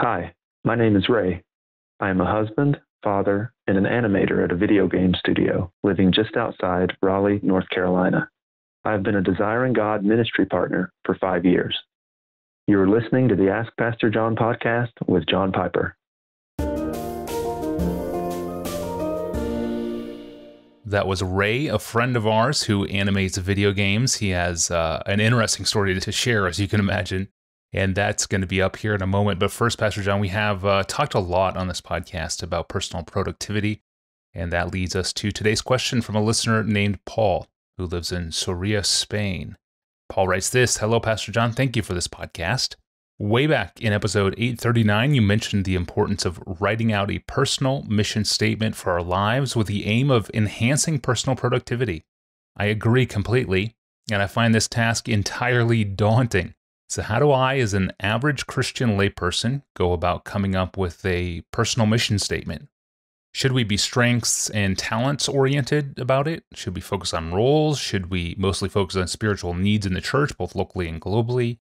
Hi, my name is Ray. I am a husband, father, and an animator at a video game studio living just outside Raleigh, North Carolina. I have been a Desiring God ministry partner for five years. You are listening to the Ask Pastor John podcast with John Piper. That was Ray, a friend of ours who animates video games. He has uh, an interesting story to share, as you can imagine and that's going to be up here in a moment. But first, Pastor John, we have uh, talked a lot on this podcast about personal productivity, and that leads us to today's question from a listener named Paul, who lives in Soria, Spain. Paul writes this Hello, Pastor John. Thank you for this podcast. Way back in episode 839, you mentioned the importance of writing out a personal mission statement for our lives with the aim of enhancing personal productivity. I agree completely, and I find this task entirely daunting. So, how do I, as an average Christian layperson, go about coming up with a personal mission statement? Should we be strengths and talents oriented about it? Should we focus on roles? Should we mostly focus on spiritual needs in the church, both locally and globally?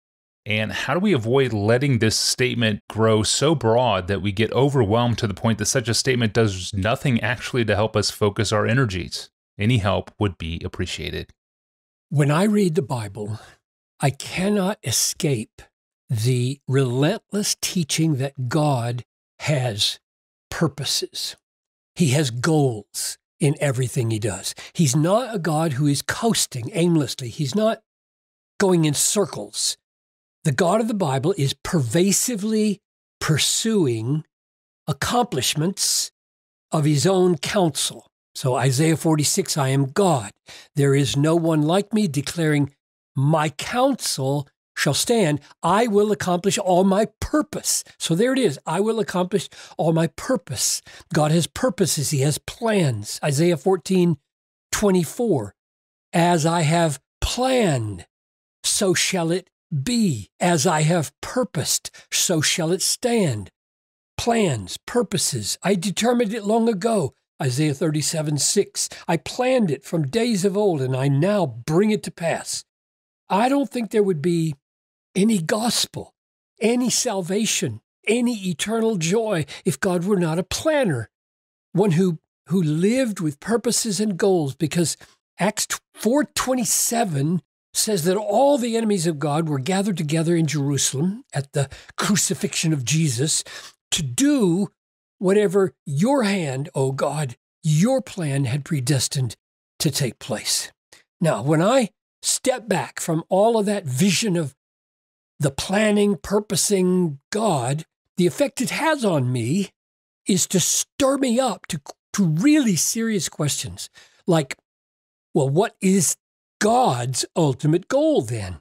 And how do we avoid letting this statement grow so broad that we get overwhelmed to the point that such a statement does nothing actually to help us focus our energies? Any help would be appreciated. When I read the Bible, I cannot escape the relentless teaching that God has purposes. He has goals in everything he does. He's not a God who is coasting aimlessly. He's not going in circles. The God of the Bible is pervasively pursuing accomplishments of his own counsel. So, Isaiah 46, I am God. There is no one like me, declaring my counsel shall stand. I will accomplish all my purpose. So there it is. I will accomplish all my purpose. God has purposes, He has plans. Isaiah 14, 24. As I have planned, so shall it be. As I have purposed, so shall it stand. Plans, purposes. I determined it long ago. Isaiah 37, 6. I planned it from days of old, and I now bring it to pass. I don't think there would be any gospel, any salvation, any eternal joy if God were not a planner, one who who lived with purposes and goals because Acts 4:27 says that all the enemies of God were gathered together in Jerusalem at the crucifixion of Jesus to do whatever your hand, O oh God, your plan had predestined to take place. Now, when I step back from all of that vision of the planning, purposing God, the effect it has on me is to stir me up to, to really serious questions like, well, what is God's ultimate goal then?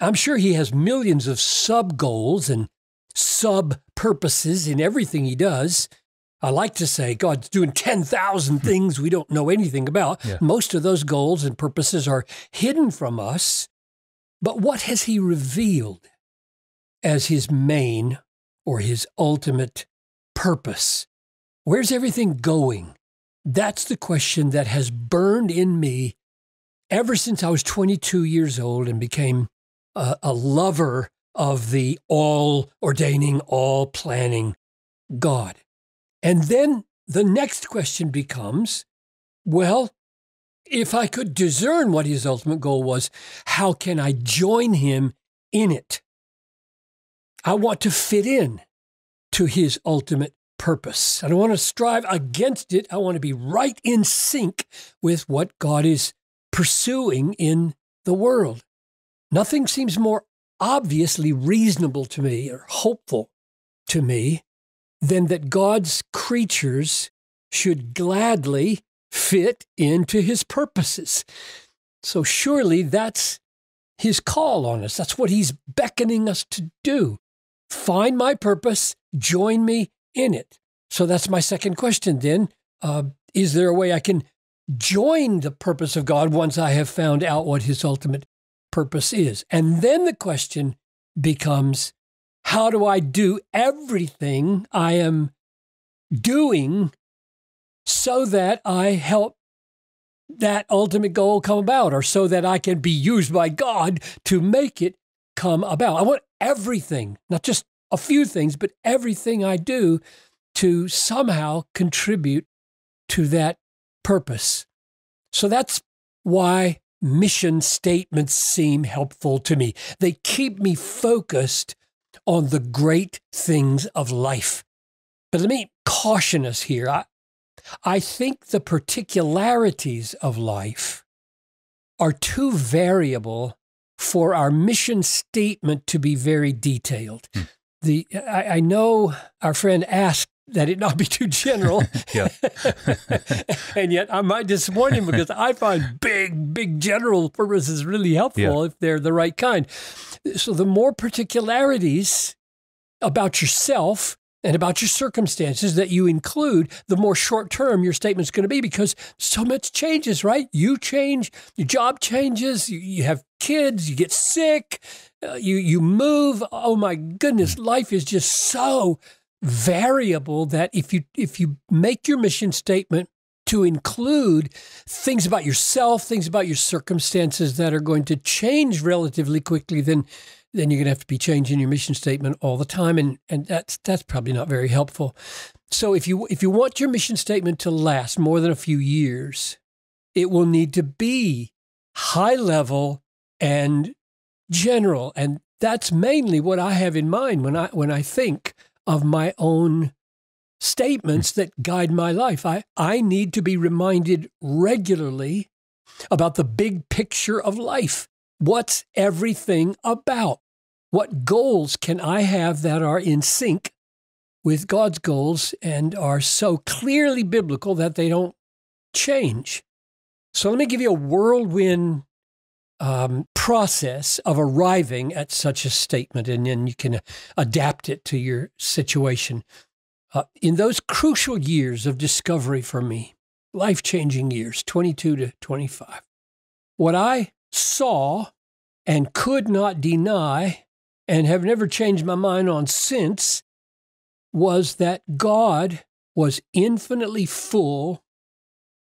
I'm sure he has millions of sub goals and sub purposes in everything he does. I like to say God's doing 10,000 hmm. things we don't know anything about. Yeah. Most of those goals and purposes are hidden from us. But what has He revealed as His main or His ultimate purpose? Where's everything going? That's the question that has burned in me ever since I was 22 years old and became a, a lover of the all ordaining, all planning God. And then the next question becomes well, if I could discern what his ultimate goal was, how can I join him in it? I want to fit in to his ultimate purpose. I don't want to strive against it. I want to be right in sync with what God is pursuing in the world. Nothing seems more obviously reasonable to me or hopeful to me than that God's creatures should gladly fit into his purposes. So surely that's his call on us. That's what he's beckoning us to do. Find my purpose, join me in it. So that's my second question then. Uh, is there a way I can join the purpose of God once I have found out what his ultimate purpose is? And then the question becomes how do I do everything I am doing so that I help that ultimate goal come about or so that I can be used by God to make it come about? I want everything, not just a few things, but everything I do to somehow contribute to that purpose. So that's why mission statements seem helpful to me. They keep me focused on the great things of life. But let me caution us here. I, I think the particularities of life are too variable for our mission statement to be very detailed. Hmm. The I, I, know our friend asked that it not be too general. and yet I might disappoint him because I find big, big general purposes really helpful yeah. if they're the right kind. So the more particularities about yourself and about your circumstances that you include, the more short term your statement's going to be because so much changes, right? You change, your job changes, you, you have kids, you get sick, uh, you you move. Oh my goodness, life is just so variable that if you if you make your mission statement to include things about yourself, things about your circumstances that are going to change relatively quickly, then then you're going to have to be changing your mission statement all the time, and and that's that's probably not very helpful. So if you if you want your mission statement to last more than a few years, it will need to be high level and general, and that's mainly what I have in mind when I when I think of my own statements that guide my life. I, I need to be reminded regularly about the big picture of life. What's everything about? What goals can I have that are in sync with God's goals and are so clearly biblical that they don't change? So let me give you a whirlwind um, process of arriving at such a statement, and then you can adapt it to your situation. Uh, in those crucial years of discovery for me, life changing years, 22 to 25, what I saw and could not deny and have never changed my mind on since was that God was infinitely full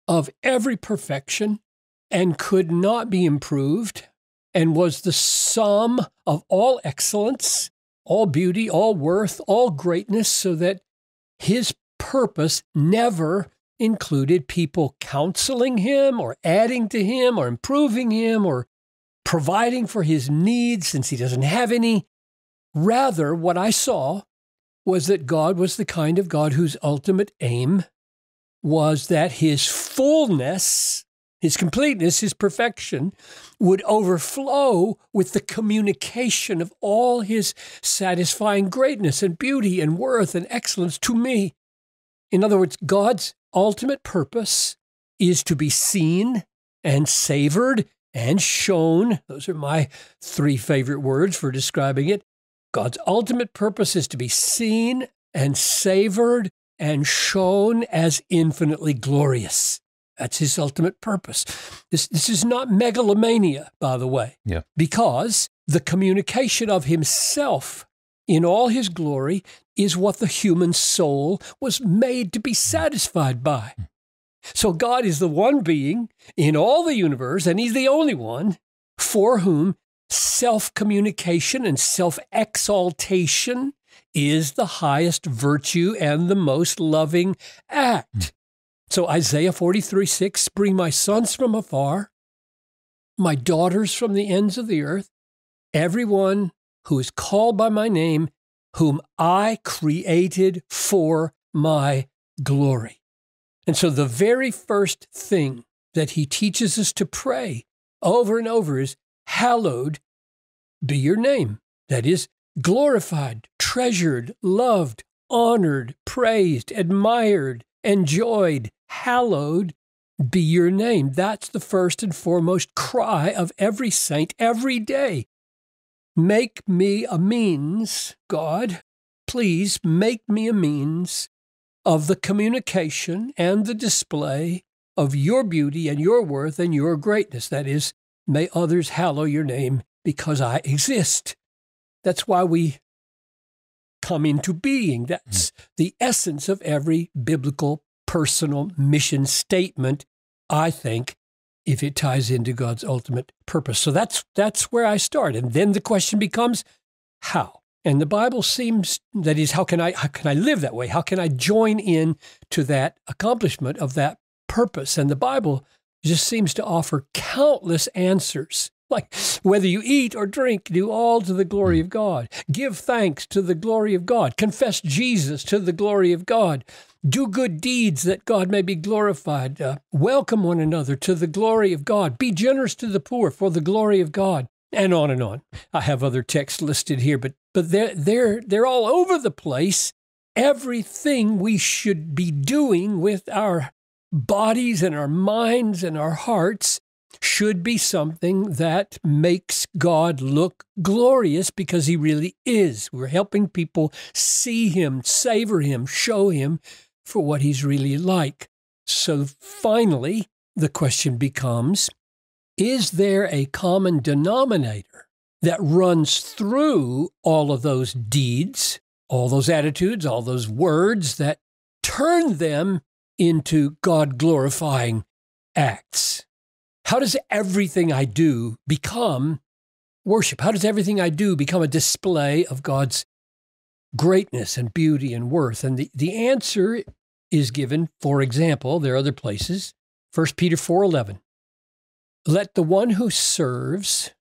of every perfection and could not be improved and was the sum of all excellence, all beauty, all worth, all greatness, so that his purpose never included people counseling him or adding to him or improving him or providing for his needs since he doesn't have any. Rather, what I saw was that God was the kind of God whose ultimate aim was that his fullness, his completeness, his perfection would overflow with the communication of all his satisfying greatness and beauty and worth and excellence to me. In other words, God's ultimate purpose is to be seen and savored and shown. Those are my three favorite words for describing it God's ultimate purpose is to be seen and savored and shown as infinitely glorious. That's his ultimate purpose. This, this is not megalomania, by the way, yeah. because the communication of himself in all his glory is what the human soul was made to be mm. satisfied by. Mm. So God is the one being in all the universe, and he's the only one for whom self communication and self exaltation is the highest virtue and the most loving act. Mm. So Isaiah 43 6 Bring my sons from afar, my daughters from the ends of the earth, everyone who is called by my name, whom I created for my glory. And so the very first thing that he teaches us to pray over and over is hallowed be your name. That is, glorified, treasured, loved, honored, praised, admired, enjoyed, hallowed be your name. That's the first and foremost cry of every saint every day. Make me a means, God, please make me a means of the communication and the display of your beauty and your worth and your greatness. That is, may others hallow your name because I exist. That's why we come into being. That's mm. the essence of every biblical personal mission statement, I think, if it ties into God's ultimate purpose. So that's that's where I start. And then the question becomes how? And the Bible seems that is how can I how can I live that way? How can I join in to that accomplishment of that purpose? And the Bible just seems to offer countless answers. Like whether you eat or drink, do all to the glory of God. Give thanks to the glory of God. Confess Jesus to the glory of God. Do good deeds that God may be glorified. Uh, welcome one another to the glory of God. Be generous to the poor for the glory of God. And on and on. I have other texts listed here, but but they're they're they're all over the place. Everything we should be doing with our bodies and our minds and our hearts should be something that makes God look glorious because he really is. We're helping people see him, savor him, show him for what he's really like. So finally, the question becomes is there a common denominator that runs through all of those deeds, all those attitudes, all those words that turn them into God glorifying acts? How does everything I do become worship? How does everything I do become a display of God's greatness and beauty and worth? And the, the answer is given, for example, there are other places. 1 Peter 4:11. Let the one who serves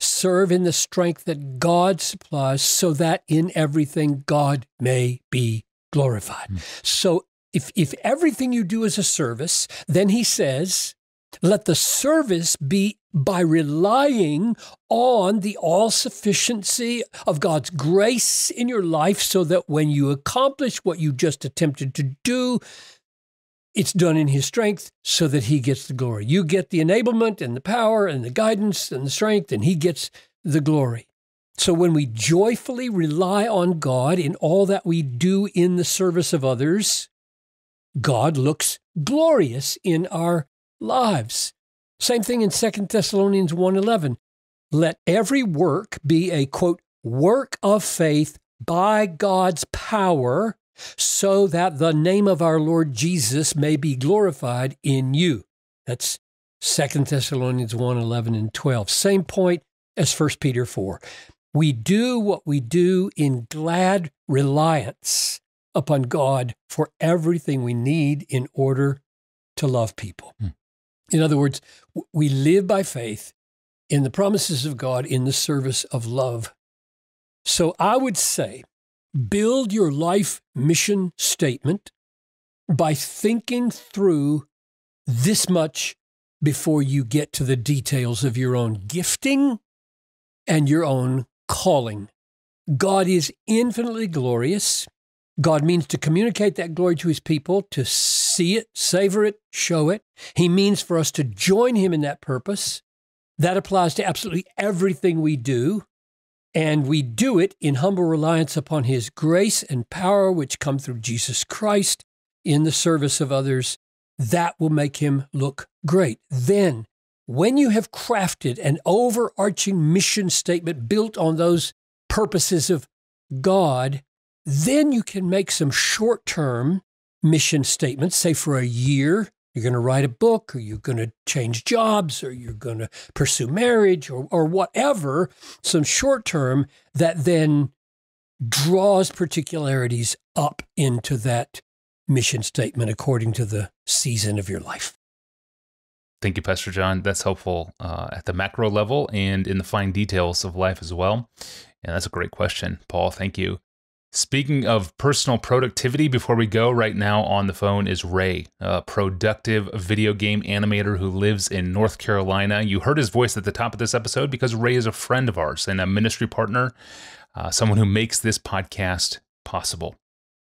serve in the strength that God supplies so that in everything God may be glorified. Mm. So if if everything you do is a service, then he says let the service be by relying on the all sufficiency of God's grace in your life so that when you accomplish what you just attempted to do, it's done in His strength so that He gets the glory. You get the enablement and the power and the guidance and the strength, and He gets the glory. So when we joyfully rely on God in all that we do in the service of others, God looks glorious in our lives. Same thing in 2 Thessalonians 1:11. Let every work be a quote work of faith by God's power so that the name of our Lord Jesus may be glorified in you. That's 2 Thessalonians 1 11 and 12. Same point as 1 Peter 4. We do what we do in glad reliance upon God for everything we need in order to love people. Hmm. In other words, we live by faith in the promises of God in the service of love. So I would say build your life mission statement by thinking through this much before you get to the details of your own gifting and your own calling. God is infinitely glorious. God means to communicate that glory to his people, to see it, savor it, show it. He means for us to join him in that purpose. That applies to absolutely everything we do. And we do it in humble reliance upon his grace and power, which come through Jesus Christ in the service of others. That will make him look great. Then, when you have crafted an overarching mission statement built on those purposes of God, then you can make some short term mission statements, say for a year. You're going to write a book, or you're going to change jobs, or you're going to pursue marriage, or, or whatever, some short term that then draws particularities up into that mission statement according to the season of your life. Thank you, Pastor John. That's helpful uh, at the macro level and in the fine details of life as well. And that's a great question, Paul. Thank you. Speaking of personal productivity, before we go, right now on the phone is Ray, a productive video game animator who lives in North Carolina. You heard his voice at the top of this episode because Ray is a friend of ours and a ministry partner, uh, someone who makes this podcast possible.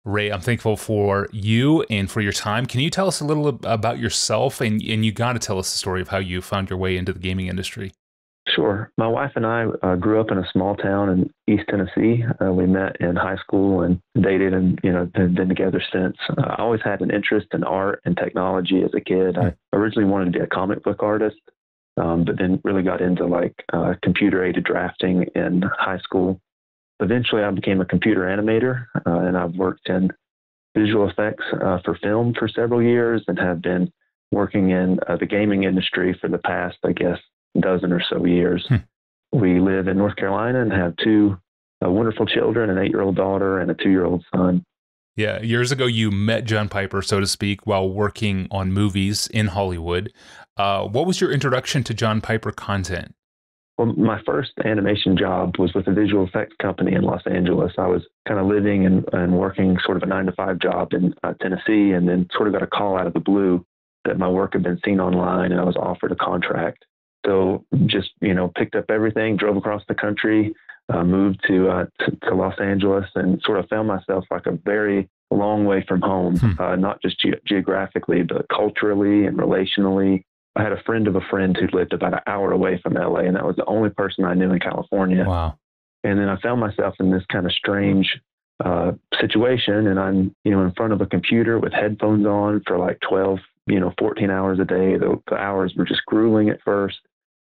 Ray, I'm thankful for you and for your time. Can you tell us a little about yourself? And, and you got to tell us the story of how you found your way into the gaming industry. Sure. My wife and I uh, grew up in a small town in East Tennessee. Uh, we met in high school and dated, and you know have been together since. Uh, I always had an interest in art and technology as a kid. I originally wanted to be a comic book artist, um, but then really got into like uh, computer aided drafting in high school. Eventually, I became a computer animator, uh, and I've worked in visual effects uh, for film for several years, and have been working in the gaming industry for the past, I guess, dozen or so years. Hmm. We live in North Carolina and have two uh, wonderful children an eight year old daughter and a two year old son. Yeah, years ago you met John Piper, so to speak, while working on movies in Hollywood. Uh, what was your introduction to John Piper content? Well, my first animation job was with a visual effects company in Los Angeles. I was kind of living and, and working sort of a nine to five job in uh, Tennessee, and then sort of got a call out of the blue that my work had been seen online, and I was offered a contract. So just you know picked up everything, drove across the country, uh, moved to, uh, to, to Los Angeles, and sort of found myself like a very long way from home, hmm. uh, not just ge- geographically, but culturally and relationally. I had a friend of a friend who lived about an hour away from LA, and that was the only person I knew in California. Wow. And then I found myself in this kind of strange uh, situation, and I'm, you know, in front of a computer with headphones on for like 12, you know, 14 hours a day. The, the hours were just grueling at first.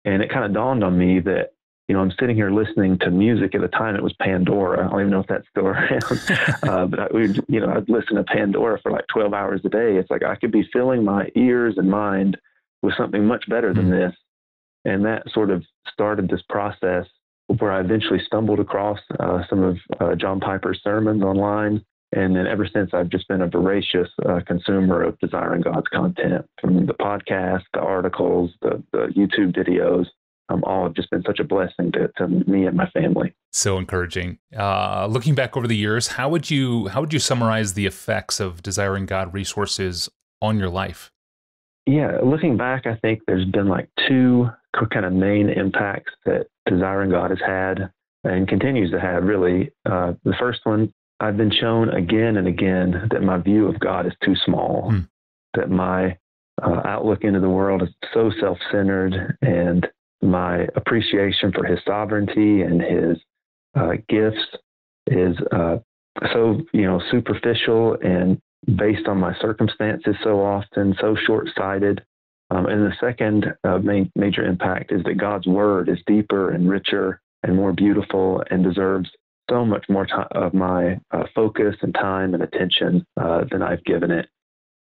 And it kind of dawned on me that you know, I'm sitting here listening to music. At the time, it was Pandora. I don't even know if that's still around. uh, but I would, you know, I'd listen to Pandora for like 12 hours a day. It's like I could be filling my ears and mind with something much better than mm-hmm. this. And that sort of started this process where I eventually stumbled across uh, some of uh, John Piper's sermons online. And then ever since, I've just been a voracious uh, consumer of Desiring God's content from the podcast, the articles, the, the YouTube videos um, all have just been such a blessing to, to me and my family. So encouraging. Uh, looking back over the years, how would you how would you summarize the effects of desiring God resources on your life? Yeah, looking back, I think there's been like two kind of main impacts that desiring God has had and continues to have. Really, uh, the first one, I've been shown again and again that my view of God is too small. Hmm. That my uh, outlook into the world is so self-centered and my appreciation for his sovereignty and his uh, gifts is uh, so you know superficial and based on my circumstances so often so short-sighted um, and the second uh, main, major impact is that god's word is deeper and richer and more beautiful and deserves so much more time of my uh, focus and time and attention uh, than i've given it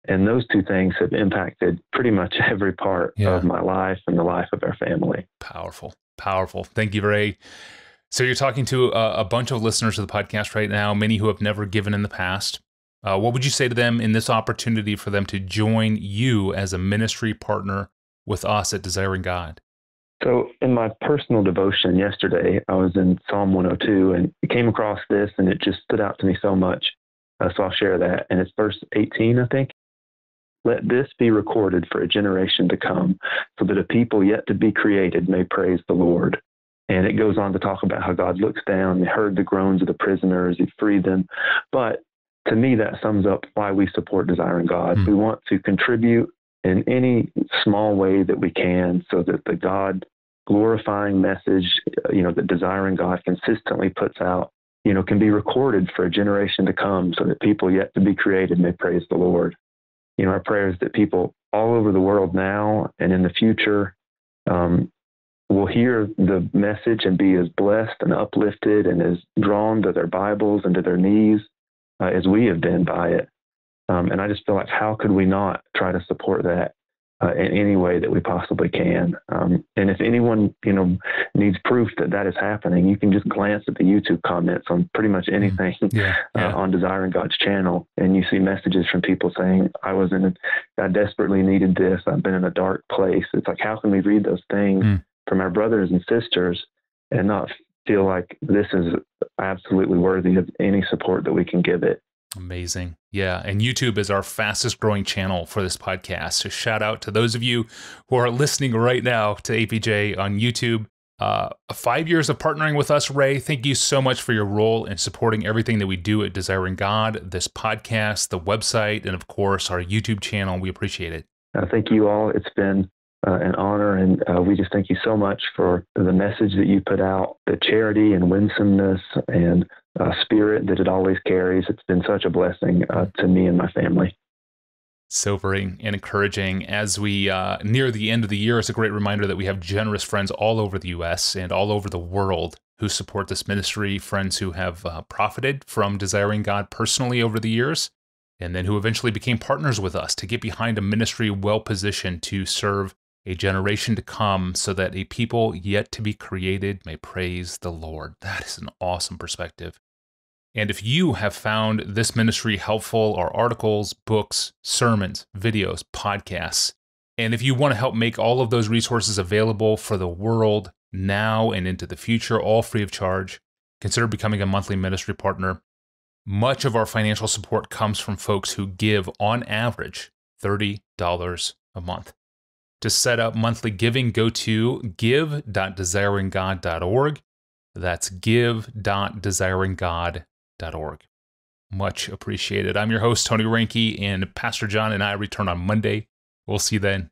and those two things have impacted pretty much every part yeah. of my life and the life of our family. Powerful. Powerful. Thank you, Ray. So you're talking to a, a bunch of listeners of the podcast right now, many who have never given in the past. Uh, what would you say to them in this opportunity for them to join you as a ministry partner with us at Desiring God? So, in my personal devotion yesterday, I was in Psalm 102 and came across this, and it just stood out to me so much. Uh, so, I'll share that. And it's verse 18, I think. Let this be recorded for a generation to come, so that a people yet to be created may praise the Lord. And it goes on to talk about how God looks down, He heard the groans of the prisoners, He freed them. But to me, that sums up why we support Desiring God. Mm. We want to contribute in any small way that we can so that the God glorifying message, you know, that Desiring God consistently puts out, you know, can be recorded for a generation to come so that people yet to be created may praise the Lord you know, our prayer is that people all over the world now and in the future um, will hear the message and be as blessed and uplifted and as drawn to their Bibles and to their knees uh, as we have been by it. Um, and I just feel like, how could we not try to support that uh, in any way that we possibly can. Um, and if anyone, you know, needs proof that that is happening, you can just glance at the YouTube comments on pretty much mm-hmm. anything yeah, yeah. Uh, on Desiring God's channel, and you see messages from people saying, "I was in, a, I desperately needed this. I've been in a dark place." It's like, how can we read those things mm. from our brothers and sisters and not feel like this is absolutely worthy of any support that we can give it? Amazing. Yeah. And YouTube is our fastest growing channel for this podcast. So shout out to those of you who are listening right now to APJ on YouTube. Uh, five years of partnering with us, Ray. Thank you so much for your role in supporting everything that we do at Desiring God, this podcast, the website, and of course, our YouTube channel. We appreciate it. Uh, thank you all. It's been uh, an honor, and uh, we just thank you so much for the message that you put out, the charity and winsomeness and uh, spirit that it always carries. It's been such a blessing uh, to me and my family. Sobering and encouraging as we uh, near the end of the year. It's a great reminder that we have generous friends all over the U.S. and all over the world who support this ministry, friends who have uh, profited from desiring God personally over the years, and then who eventually became partners with us to get behind a ministry well positioned to serve a generation to come, so that a people yet to be created may praise the Lord. That is an awesome perspective. And if you have found this ministry helpful, our articles, books, sermons, videos, podcasts, and if you want to help make all of those resources available for the world now and into the future, all free of charge, consider becoming a monthly ministry partner. Much of our financial support comes from folks who give, on average, $30 a month. To set up monthly giving, go to give.desiringgod.org. That's give.desiringgod.org. Much appreciated. I'm your host, Tony Reinke, and Pastor John and I return on Monday. We'll see you then.